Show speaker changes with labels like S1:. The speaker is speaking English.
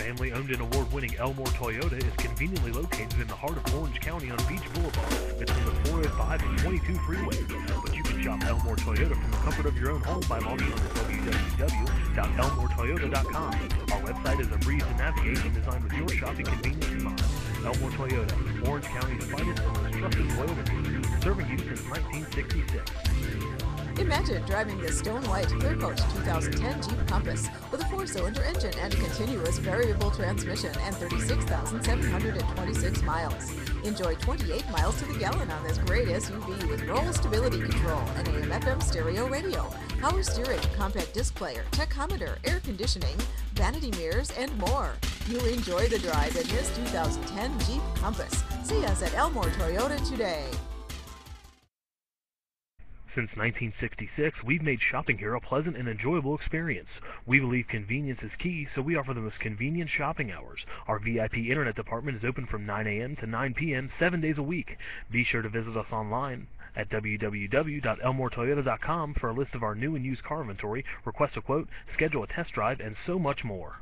S1: Family-owned and award-winning Elmore Toyota is conveniently located in the heart of Orange County on Beach Boulevard between the 405 and 22 freeways. But you can shop Elmore Toyota from the comfort of your own home by logging on to www.elmoretoyota.com. Our website is a breeze to navigate and designed with your shopping convenience in mind. Elmore Toyota, Orange County's finest and most trusted dealer, serving you since 1966.
S2: Imagine driving the stone white Clearcoat 2010 Jeep Compass with a four cylinder engine and a continuous variable transmission and 36,726 miles. Enjoy 28 miles to the gallon on this great SUV with roll stability control, and AM FM stereo radio, power steering, compact disc player, tachometer, air conditioning, vanity mirrors, and more. You'll enjoy the drive in this 2010 Jeep Compass. See us at Elmore Toyota today.
S1: Since 1966, we've made shopping here a pleasant and enjoyable experience. We believe convenience is key, so we offer the most convenient shopping hours. Our VIP internet department is open from 9 a.m. to 9 p.m. seven days a week. Be sure to visit us online at www.elmoretoyota.com for a list of our new and used car inventory, request a quote, schedule a test drive, and so much more.